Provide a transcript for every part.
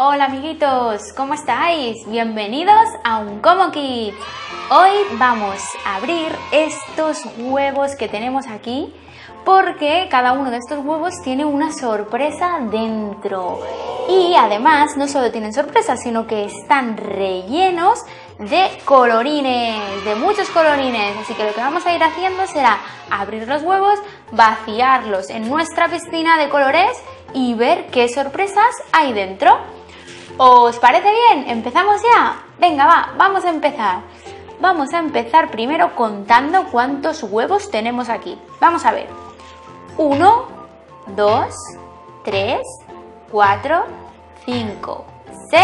Hola amiguitos, ¿cómo estáis? Bienvenidos a un Como Kids. Hoy vamos a abrir estos huevos que tenemos aquí porque cada uno de estos huevos tiene una sorpresa dentro. Y además no solo tienen sorpresas, sino que están rellenos de colorines, de muchos colorines. Así que lo que vamos a ir haciendo será abrir los huevos, vaciarlos en nuestra piscina de colores y ver qué sorpresas hay dentro. ¿Os parece bien? ¿Empezamos ya? Venga, va, vamos a empezar. Vamos a empezar primero contando cuántos huevos tenemos aquí. Vamos a ver. 1, 2, 3, 4, 5, 6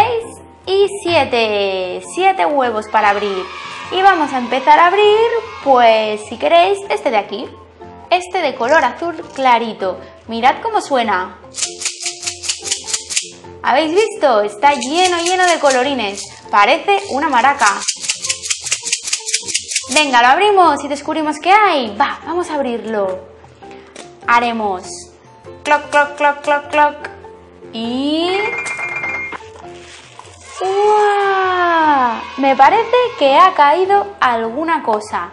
y 7. 7 huevos para abrir. Y vamos a empezar a abrir, pues si queréis, este de aquí. Este de color azul clarito. Mirad cómo suena. ¿Habéis visto? Está lleno, lleno de colorines. Parece una maraca. Venga, lo abrimos y descubrimos qué hay. Va, vamos a abrirlo. Haremos cloc, cloc, cloc, cloc, cloc. Y... ¡Uah! Me parece que ha caído alguna cosa.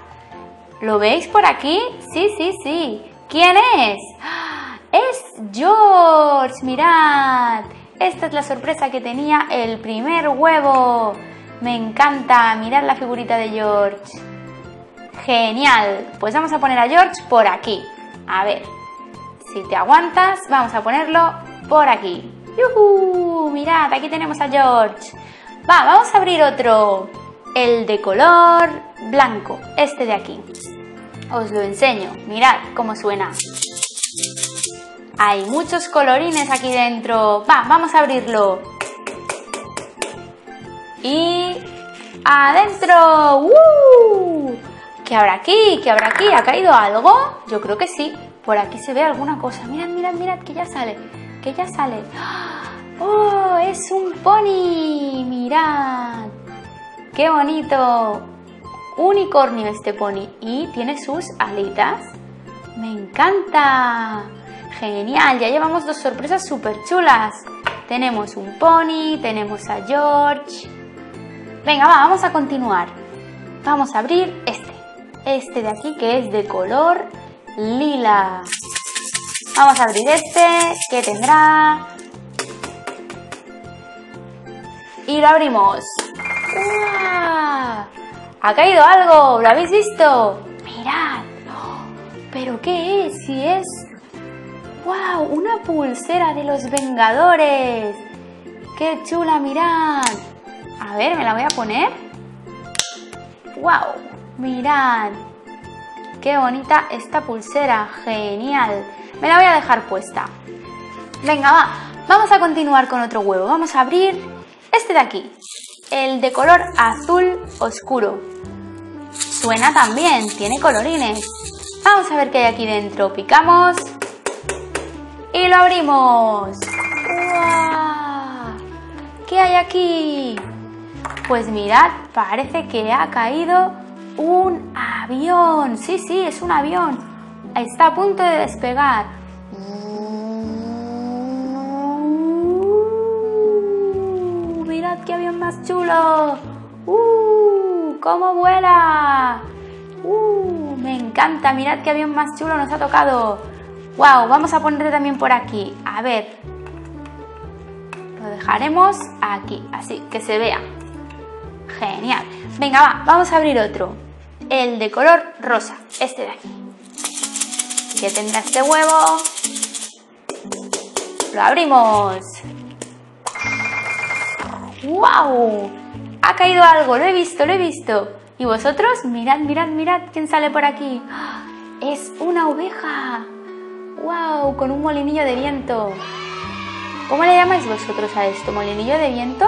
¿Lo veis por aquí? Sí, sí, sí. ¿Quién es? ¡Ah! Es George, mirad. Esta es la sorpresa que tenía el primer huevo. Me encanta, mirad la figurita de George. Genial, pues vamos a poner a George por aquí. A ver, si te aguantas, vamos a ponerlo por aquí. ¡Yuhu! Mirad, aquí tenemos a George. Va, vamos a abrir otro. El de color blanco, este de aquí. Os lo enseño, mirad cómo suena. Hay muchos colorines aquí dentro. Va, vamos a abrirlo. Y adentro. ¡Uh! ¿Qué habrá aquí? ¿Qué habrá aquí? ¿Ha caído algo? Yo creo que sí. Por aquí se ve alguna cosa. Mirad, mirad, mirad, que ya sale. Que ya sale. ¡Oh! Es un pony. Mirad. ¡Qué bonito! Unicornio este pony. Y tiene sus alitas. ¡Me encanta! Genial, ya llevamos dos sorpresas súper chulas. Tenemos un pony, tenemos a George. Venga, va, vamos a continuar. Vamos a abrir este. Este de aquí que es de color lila. Vamos a abrir este, que tendrá... Y lo abrimos. ¡Uah! Ha caído algo, ¿lo habéis visto? Mirad. ¿Pero qué es? Si es ¡Wow! Una pulsera de los Vengadores. ¡Qué chula! Mirad. A ver, me la voy a poner. ¡Wow! Mirad. ¡Qué bonita esta pulsera! ¡Genial! Me la voy a dejar puesta. Venga, va. Vamos a continuar con otro huevo. Vamos a abrir este de aquí. El de color azul oscuro. Suena también. Tiene colorines. Vamos a ver qué hay aquí dentro. Picamos y lo abrimos. ¡Wow! ¿Qué hay aquí? Pues mirad, parece que ha caído un avión. Sí, sí, es un avión. Está a punto de despegar. mirad qué avión más chulo. ¡Uh! ¡Cómo vuela! ¡Uh! Me encanta, mirad qué avión más chulo nos ha tocado. ¡Wow! Vamos a ponerle también por aquí. A ver. Lo dejaremos aquí, así, que se vea. Genial. Venga, va, vamos a abrir otro. El de color rosa, este de aquí. ¿Qué tendrá este huevo? Lo abrimos. ¡Wow! Ha caído algo, lo he visto, lo he visto. ¿Y vosotros? Mirad, mirad, mirad quién sale por aquí. ¡Ah! Es una oveja. ¡Wow! Con un molinillo de viento. ¿Cómo le llamáis vosotros a esto? ¿Molinillo de viento?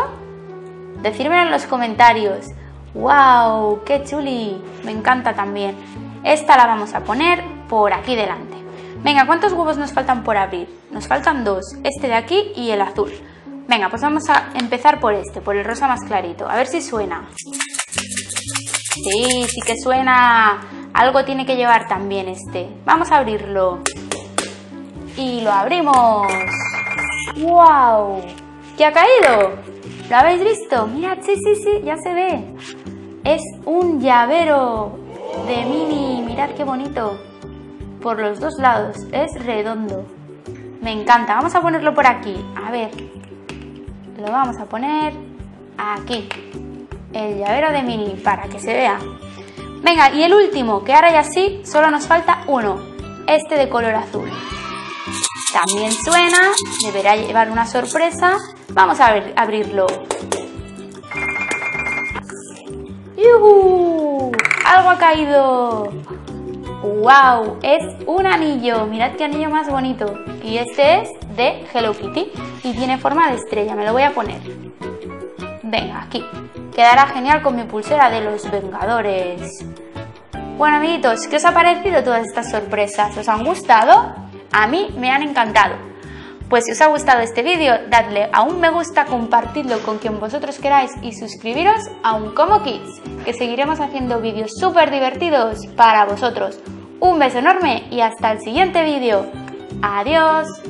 Decírmelo en los comentarios. ¡Wow! ¡Qué chuli! Me encanta también. Esta la vamos a poner por aquí delante. Venga, ¿cuántos huevos nos faltan por abrir? Nos faltan dos, este de aquí y el azul. Venga, pues vamos a empezar por este, por el rosa más clarito. A ver si suena. Sí, sí que suena. Algo tiene que llevar también este. Vamos a abrirlo y lo abrimos. ¡Wow! ¿Qué ha caído? ¿Lo habéis visto? Mirad, sí, sí, sí, ya se ve. Es un llavero de mini. Mirad qué bonito. Por los dos lados. Es redondo. Me encanta. Vamos a ponerlo por aquí. A ver. Lo vamos a poner aquí. El llavero de mini para que se vea. Venga, y el último, que ahora ya sí, solo nos falta uno. Este de color azul. También suena, deberá llevar una sorpresa. Vamos a abrirlo. ¡Yuhu! ¡Algo ha caído! ¡Wow! Es un anillo. Mirad qué anillo más bonito. Y este es de Hello Kitty y tiene forma de estrella. Me lo voy a poner. Venga, aquí. Quedará genial con mi pulsera de los Vengadores. Bueno, amiguitos, ¿qué os ha parecido todas estas sorpresas? ¿Os han gustado? A mí me han encantado. Pues si os ha gustado este vídeo, dadle a un me gusta, compartidlo con quien vosotros queráis y suscribiros a un Como Kids, que seguiremos haciendo vídeos súper divertidos para vosotros. Un beso enorme y hasta el siguiente vídeo. Adiós.